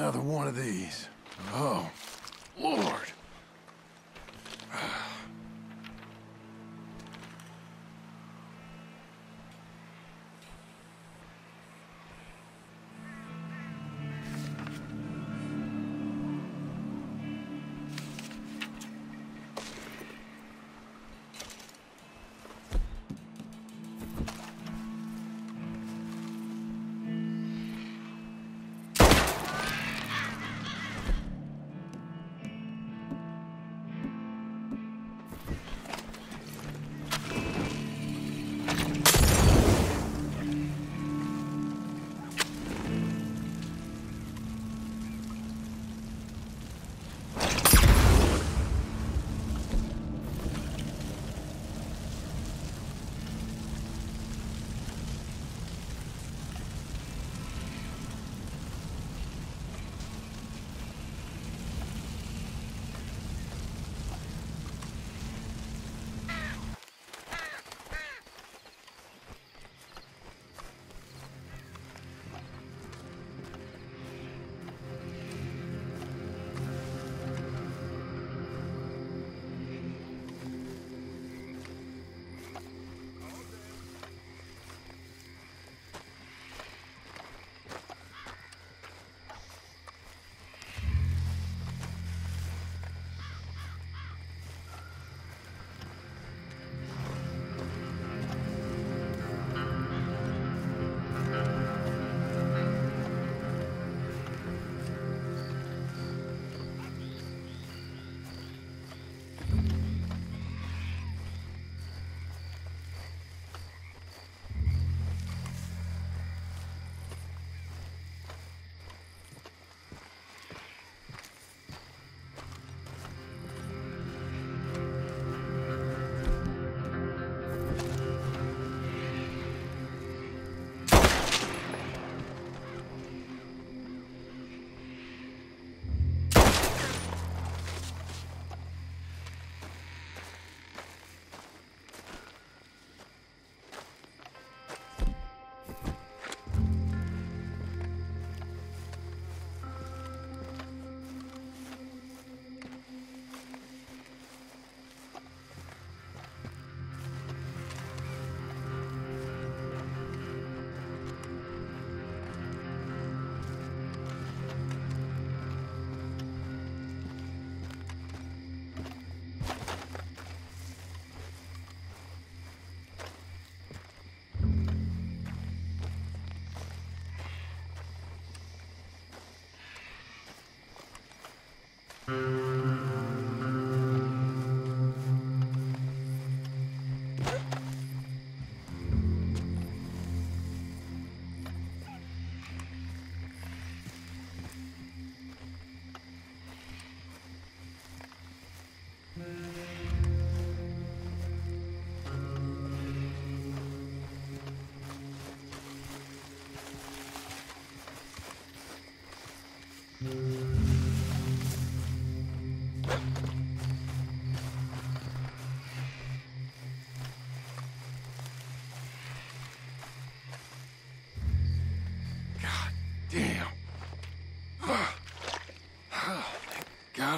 Another one of these.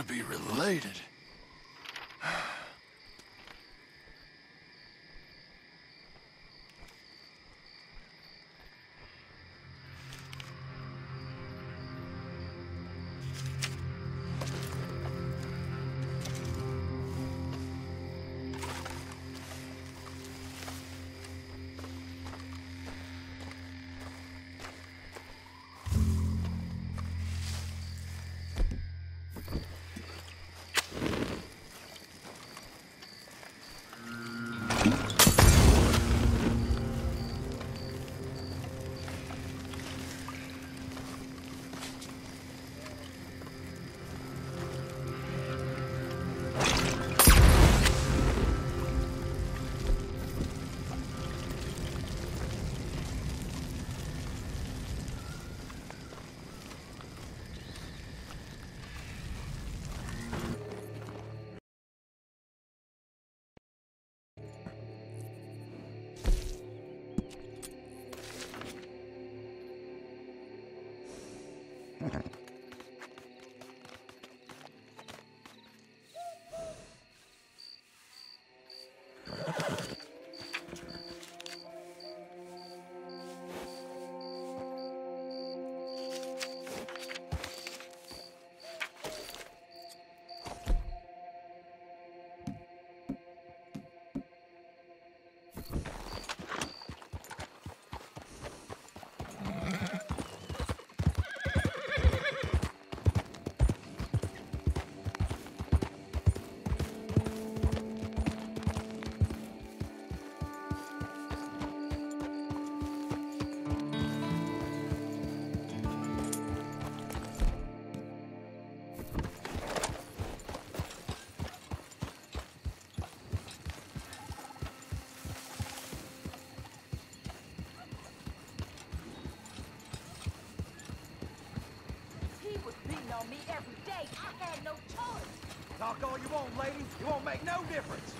Gotta be related. Day. I had no choice. Talk all you want, lady. It won't make no difference.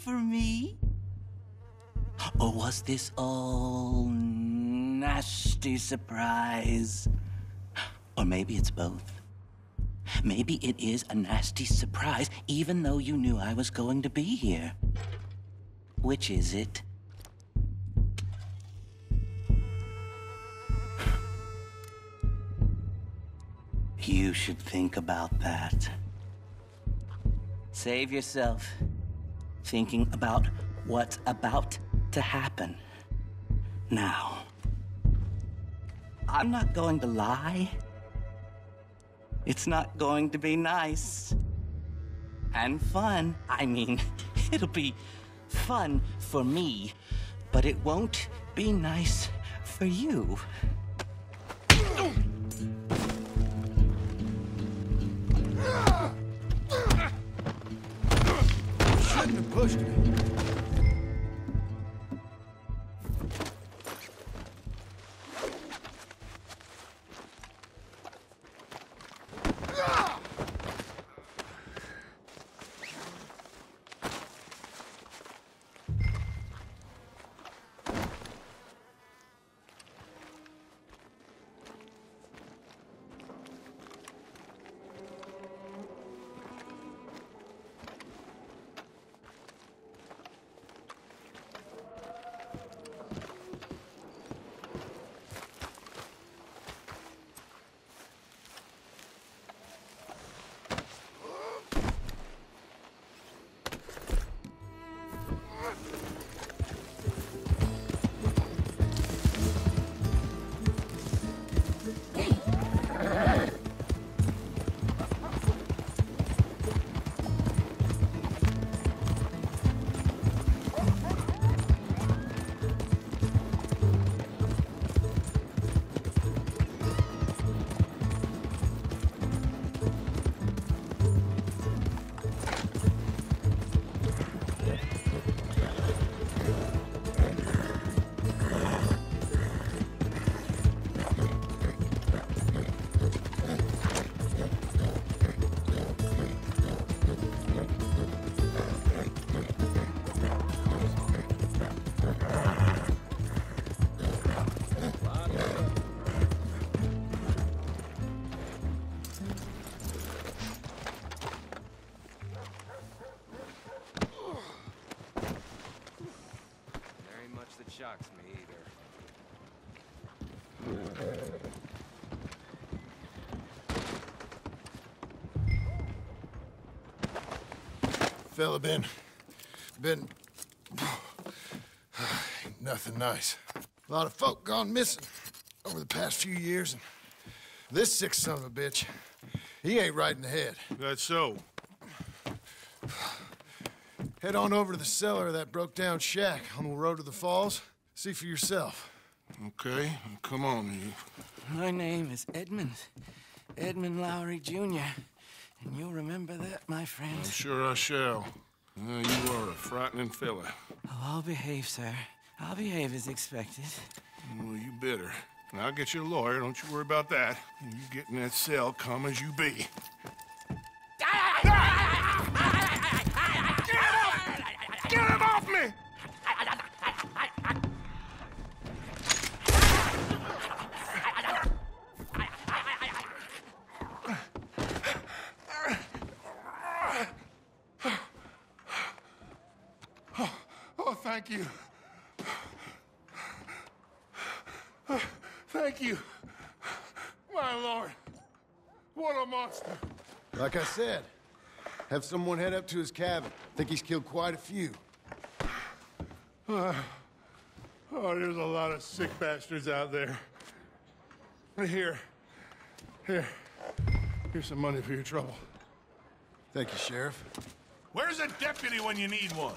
For me? Or was this all nasty surprise? Or maybe it's both. Maybe it is a nasty surprise, even though you knew I was going to be here. Which is it? You should think about that. Save yourself thinking about what's about to happen. Now, I'm not going to lie. It's not going to be nice and fun. I mean, it'll be fun for me, but it won't be nice for you. Fella been? Been... Nothing nice. A lot of folk gone missing over the past few years, and this sick son of a bitch, he ain't right in the head. That's so. Head on over to the cellar of that broke-down shack on the road to the falls. See for yourself. Okay, come on, you. My name is Edmund. Edmund Lowry Jr. And you'll remember that, my friend. I'm sure I shall. Uh, you are a frightening fella. Oh, I'll behave, sir. I'll behave as expected. Well, you better. And I'll get you a lawyer, don't you worry about that. And you get in that cell, calm as you be. Thank you. Thank you. My lord. What a monster. Like I said, have someone head up to his cabin. I think he's killed quite a few. Oh, there's a lot of sick bastards out there. Here. Here. Here's some money for your trouble. Thank you, Sheriff. Where's a deputy when you need one?